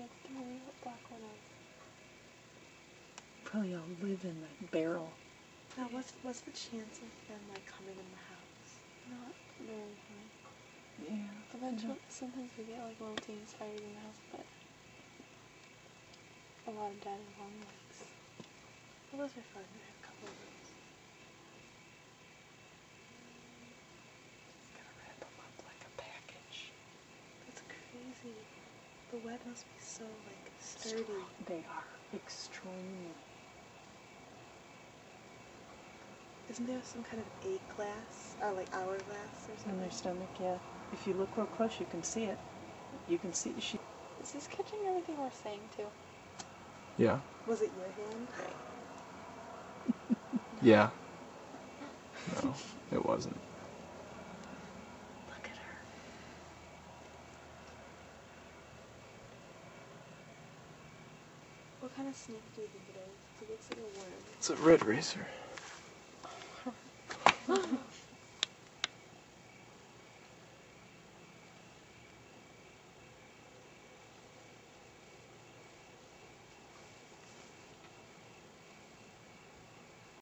have to worry. Probably all live in that barrel. Now, what's what's the chance of them like coming in the house? Not very high. Yeah. Eventually, sometimes we get like little teens fired in the house, but a lot of daddy long legs. Well, those are fun. I have a couple of those. The web must be so like sturdy. They are extremely. Isn't there some kind of eight glass or like hourglass or On something? their stomach, yeah. If you look real close, you can see it. You can see she. Is this catching everything we're saying too? Yeah. Was it your hand? Yeah. No, it wasn't. Kind of think it is? It looks like a worm. It's a red racer.